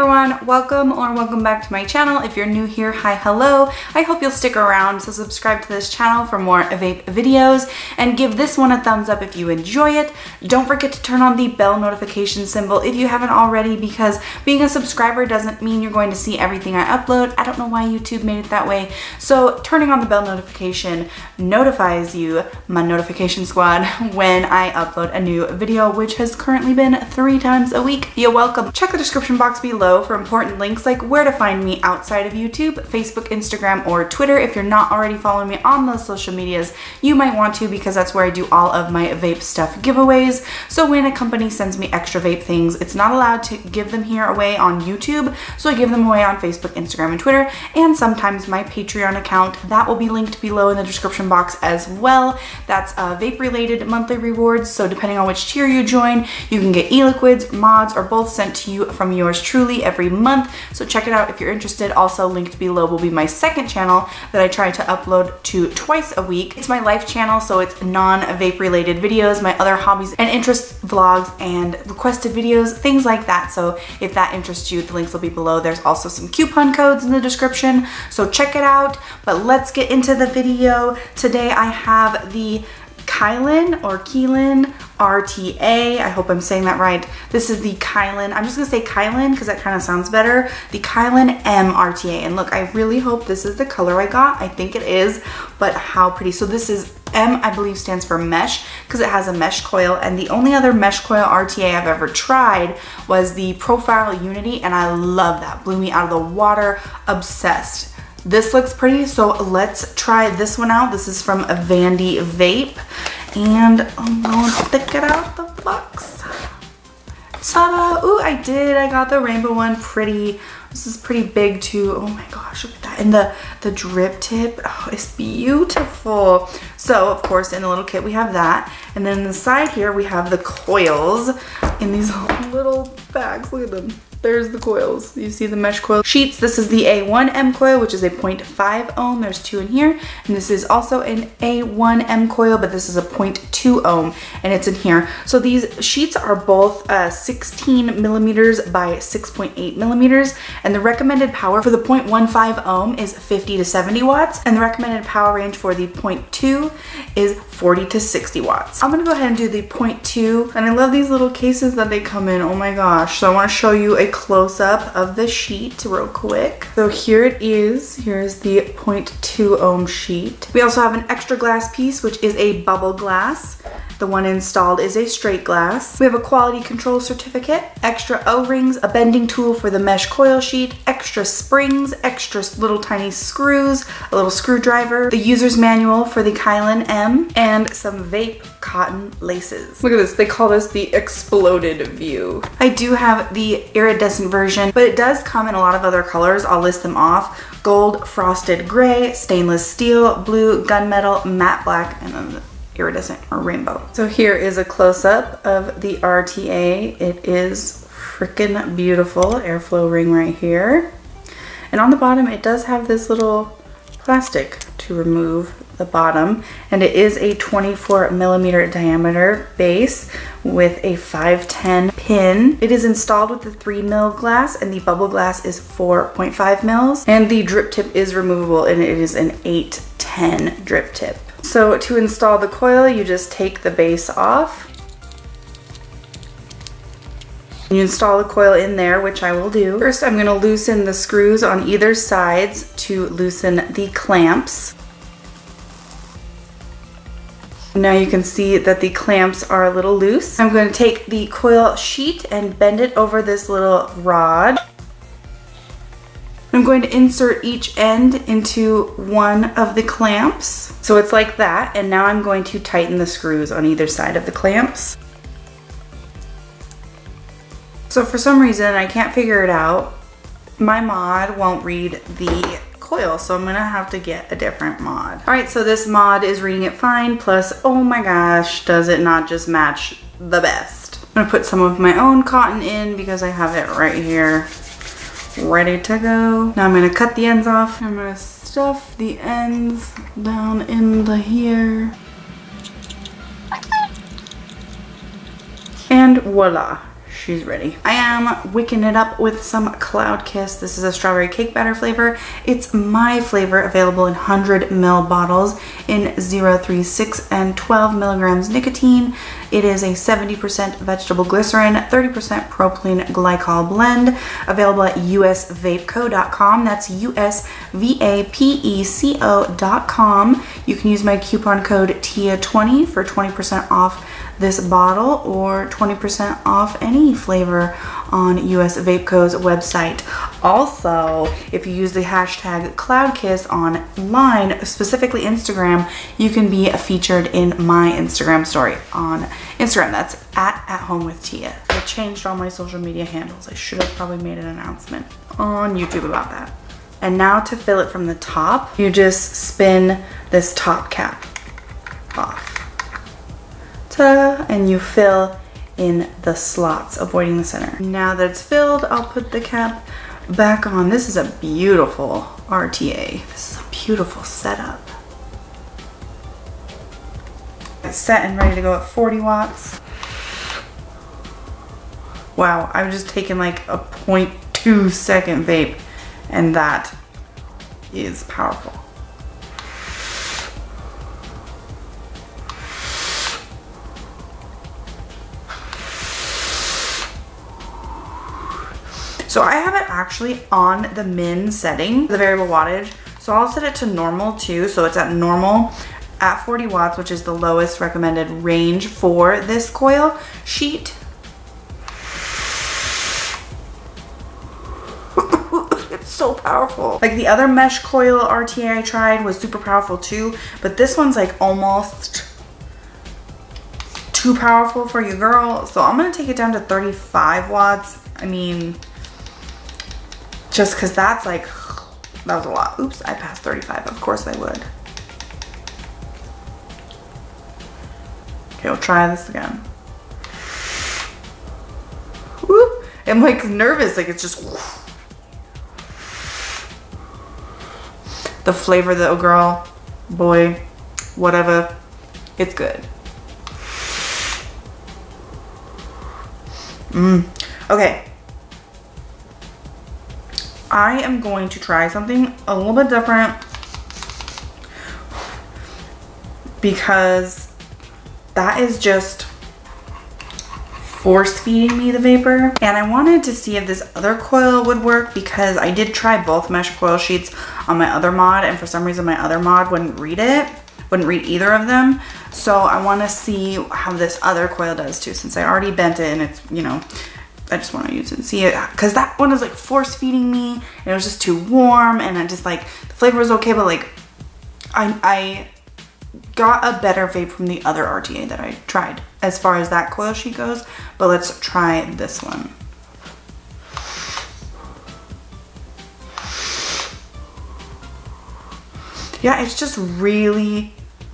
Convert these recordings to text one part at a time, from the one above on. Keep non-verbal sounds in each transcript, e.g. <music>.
everyone, welcome or welcome back to my channel. If you're new here, hi, hello. I hope you'll stick around, so subscribe to this channel for more vape videos and give this one a thumbs up if you enjoy it. Don't forget to turn on the bell notification symbol if you haven't already because being a subscriber doesn't mean you're going to see everything I upload. I don't know why YouTube made it that way. So turning on the bell notification notifies you, my notification squad, <laughs> when I upload a new video, which has currently been three times a week. You're welcome. Check the description box below for important links like where to find me outside of YouTube, Facebook, Instagram, or Twitter. If you're not already following me on those social medias, you might want to because that's where I do all of my vape stuff giveaways. So when a company sends me extra vape things, it's not allowed to give them here away on YouTube. So I give them away on Facebook, Instagram, and Twitter, and sometimes my Patreon account. That will be linked below in the description box as well. That's uh, vape related monthly rewards. So depending on which tier you join, you can get e-liquids, mods, or both sent to you from yours truly every month. So check it out if you're interested. Also linked below will be my second channel that I try to upload to twice a week. It's my life channel, so it's non-vape related videos, my other hobbies and interests, vlogs, and requested videos, things like that. So if that interests you, the links will be below. There's also some coupon codes in the description, so check it out. But let's get into the video. Today I have the Kylin or Keelan RTA. I hope I'm saying that right. This is the Kylin. I'm just gonna say Kylin because that kind of sounds better. The Kylin M RTA. And look, I really hope this is the color I got. I think it is, but how pretty. So this is M, I believe stands for mesh because it has a mesh coil. And the only other mesh coil RTA I've ever tried was the Profile Unity. And I love that. Blew me out of the water. Obsessed. This looks pretty, so let's try this one out. This is from Vandy Vape, and I'm going to stick it out the box. Ta-da! Ooh, I did. I got the rainbow one pretty. This is pretty big too. Oh my gosh, look at that. And the, the drip tip, oh, it's beautiful. So, of course, in the little kit, we have that. And then the side here, we have the coils in these <laughs> little bags. Look at them there's the coils. You see the mesh coil sheets. This is the A1M coil, which is a 0.5 ohm. There's two in here. And this is also an A1M coil, but this is a 0.2 ohm and it's in here. So these sheets are both uh, 16 millimeters by 6.8 millimeters. And the recommended power for the 0.15 ohm is 50 to 70 watts. And the recommended power range for the 0.2 is 40 to 60 watts. I'm gonna go ahead and do the 0.2. And I love these little cases that they come in. Oh my gosh. So I wanna show you a close up of the sheet real quick. So here it is. Here's the 0.2 ohm sheet. We also have an extra glass piece, which is a bubble glass. The one installed is a straight glass. We have a quality control certificate, extra O-rings, a bending tool for the mesh coil sheet, extra springs, extra little tiny screws, a little screwdriver, the user's manual for the Kylin M, and some vape cotton laces. Look at this, they call this the exploded view. I do have the iridescent version, but it does come in a lot of other colors. I'll list them off. Gold, frosted gray, stainless steel, blue, gunmetal, matte black, and then iridescent or rainbow. So here is a close-up of the RTA. It is freaking beautiful. Airflow ring right here. And on the bottom, it does have this little plastic to remove the bottom. And it is a 24 millimeter diameter base with a 510 pin. It is installed with the 3 mil glass and the bubble glass is 4.5 mils. And the drip tip is removable and it is an 810 drip tip. So to install the coil, you just take the base off. You install the coil in there, which I will do. First, I'm gonna loosen the screws on either sides to loosen the clamps. Now you can see that the clamps are a little loose. I'm going to take the coil sheet and bend it over this little rod. I'm going to insert each end into one of the clamps. So it's like that, and now I'm going to tighten the screws on either side of the clamps. So for some reason, I can't figure it out. My mod won't read the coil, so I'm gonna have to get a different mod. All right, so this mod is reading it fine, plus, oh my gosh, does it not just match the best. I'm gonna put some of my own cotton in because I have it right here ready to go. Now I'm gonna cut the ends off. I'm gonna stuff the ends down in the here. And voila, she's ready. I am wicking it up with some Cloud Kiss. This is a strawberry cake batter flavor. It's my flavor available in 100 ml bottles in 0, 3, 6, and 12 milligrams nicotine. It is a 70% vegetable glycerin, 30% propylene glycol blend, available at usvapeco.com. That's U-S-V-A-P-E-C-O.com. You can use my coupon code TIA20 for 20% off this bottle or 20% off any flavor on US Vapeco's website. Also, if you use the hashtag CloudKiss online, specifically Instagram, you can be featured in my Instagram story on Instagram. That's at At Home with Tia. I changed all my social media handles. I should have probably made an announcement on YouTube about that. And now to fill it from the top, you just spin this top cap off and you fill in the slots, avoiding the center. Now that it's filled, I'll put the cap back on. This is a beautiful RTA. This is a beautiful setup. It's set and ready to go at 40 watts. Wow, I've just taken like a 0.2 second vape and that is powerful. So I have it actually on the min setting, the variable wattage. So I'll set it to normal too. So it's at normal at 40 watts, which is the lowest recommended range for this coil sheet. <coughs> it's so powerful. Like the other mesh coil RTA I tried was super powerful too, but this one's like almost too powerful for you girl. So I'm gonna take it down to 35 watts. I mean, just because that's like, that was a lot. Oops, I passed 35. Of course I would. Okay, we'll try this again. Whoop. I'm like nervous, like it's just. The flavor though, girl, boy, whatever, it's good. Mmm. Okay, I am going to try something a little bit different because that is just force feeding me the vapor. And I wanted to see if this other coil would work because I did try both mesh coil sheets on my other mod and for some reason my other mod wouldn't read it, wouldn't read either of them. So I wanna see how this other coil does too since I already bent it and it's, you know, I just want to use it and see uh, it because that one is like force feeding me and it was just too warm and I just like the flavor was okay but like I, I got a better vape from the other RTA that I tried as far as that coil sheet goes but let's try this one. Yeah, it's just really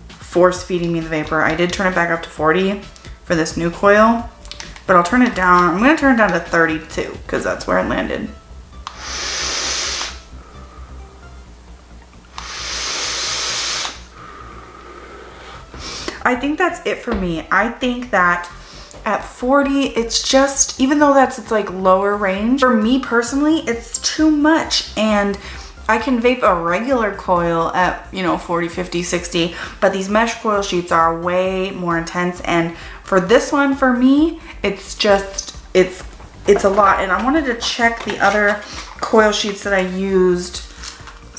force feeding me the vapor. I did turn it back up to 40 for this new coil but I'll turn it down. I'm gonna turn it down to 32 because that's where it landed. I think that's it for me. I think that at 40, it's just, even though that's it's like lower range, for me personally, it's too much. And I can vape a regular coil at, you know, 40, 50, 60, but these mesh coil sheets are way more intense. And for this one, for me, it's just, it's, it's a lot. And I wanted to check the other coil sheets that I used.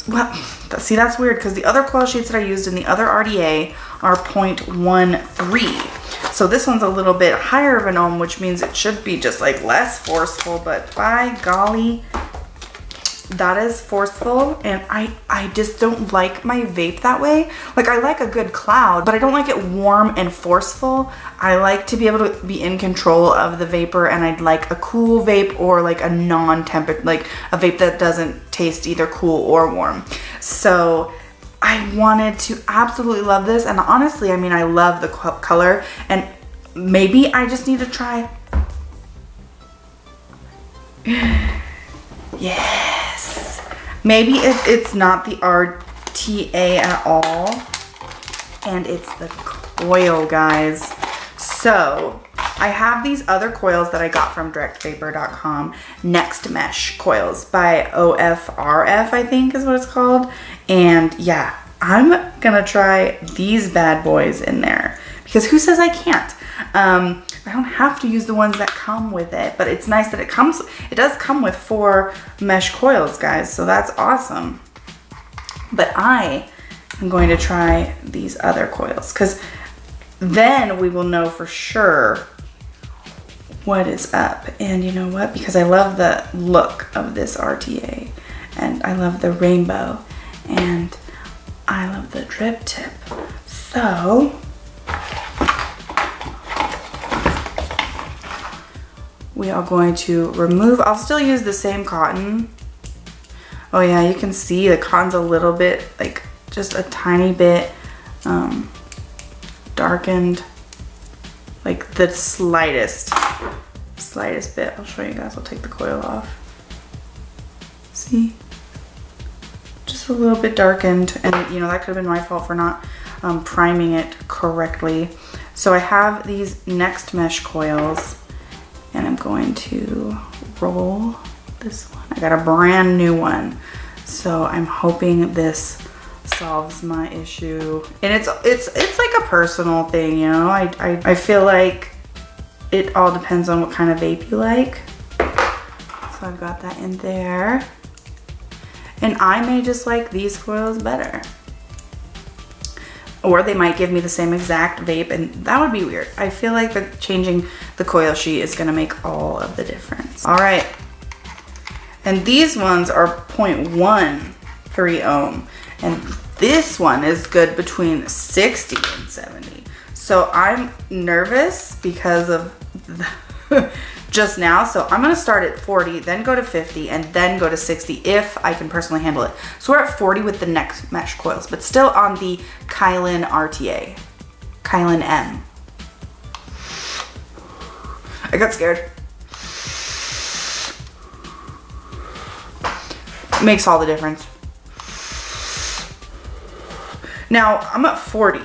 Well, see, that's weird because the other coil sheets that I used in the other RDA are 0.13. So this one's a little bit higher of an ohm, which means it should be just like less forceful, but by golly, that is forceful and I, I just don't like my vape that way. Like I like a good cloud, but I don't like it warm and forceful. I like to be able to be in control of the vapor and I'd like a cool vape or like a non-temperate, like a vape that doesn't taste either cool or warm. So I wanted to absolutely love this and honestly, I mean, I love the color and maybe I just need to try. <sighs> yeah. Maybe it, it's not the RTA at all, and it's the coil, guys. So, I have these other coils that I got from directvapor.com, NexMESH coils by OFRF, I think is what it's called. And yeah, I'm gonna try these bad boys in there because who says I can't? Um, I don't have to use the ones that come with it, but it's nice that it comes, it does come with four mesh coils, guys, so that's awesome. But I am going to try these other coils because then we will know for sure what is up. And you know what? Because I love the look of this RTA and I love the rainbow and I love the drip tip. So we are going to remove, I'll still use the same cotton. Oh yeah, you can see the cotton's a little bit, like just a tiny bit um, darkened, like the slightest, slightest bit. I'll show you guys, I'll take the coil off. See? Just a little bit darkened and you know, that could have been my fault for not um, priming it correctly. So I have these NexMESH coils and I'm going to roll this one. I got a brand new one. So I'm hoping this solves my issue. And it's it's it's like a personal thing, you know? I, I, I feel like it all depends on what kind of vape you like. So I've got that in there. And I may just like these coils better. Or they might give me the same exact vape and that would be weird. I feel like the changing the coil sheet is gonna make all of the difference. All right. And these ones are 0.13 ohm. And this one is good between 60 and 70. So I'm nervous because of the <laughs> just now. So I'm gonna start at 40, then go to 50, and then go to 60 if I can personally handle it. So we're at 40 with the NexMESH coils, but still on the Kylin RTA, Kylin M. I got scared. makes all the difference. Now, I'm at 40.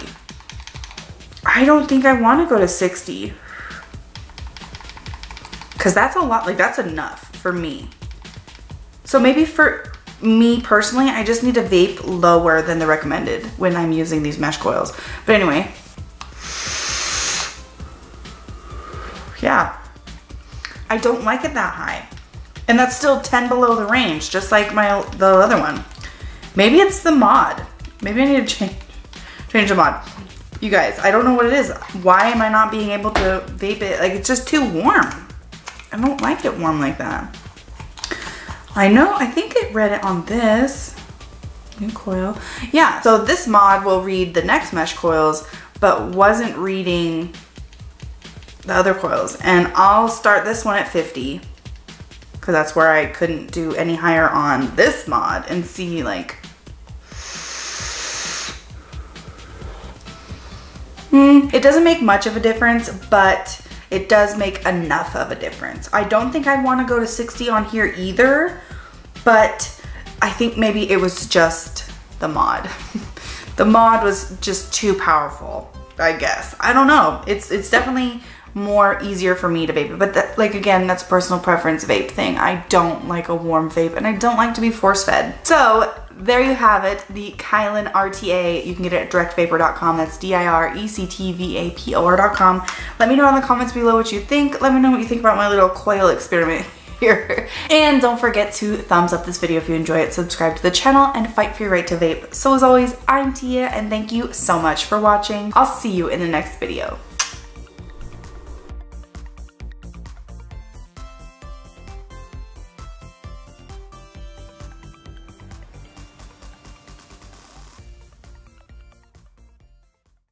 I don't think I want to go to 60. Because that's a lot, like that's enough for me. So maybe for me personally, I just need to vape lower than the recommended when I'm using these mesh coils. But anyway, yeah, I don't like it that high. And that's still 10 below the range, just like my the other one. Maybe it's the mod. Maybe I need to change, change the mod. You guys, I don't know what it is. Why am I not being able to vape it? Like, it's just too warm. I don't like it warm like that. I know, I think it read it on this. New coil. Yeah, so this mod will read the NexMESH coils, but wasn't reading the other coils. And I'll start this one at 50 because that's where I couldn't do any higher on this mod and see like Mm, it doesn't make much of a difference, but it does make enough of a difference. I don't think I'd want to go to 60 on here either, but I think maybe it was just the mod. <laughs> the mod was just too powerful, I guess. I don't know. It's it's definitely more easier for me to vape but that, like again that's a personal preference vape thing i don't like a warm vape and i don't like to be force fed so there you have it the Kylin RTA you can get it at directvapor.com that's d-i-r-e-c-t-v-a-p-o-r.com let me know in the comments below what you think let me know what you think about my little coil experiment <laughs> here. And don't forget to thumbs up this video if you enjoy it, subscribe to the channel, and fight for your right to vape. So as always, I'm Tia, and thank you so much for watching. I'll see you in the next video.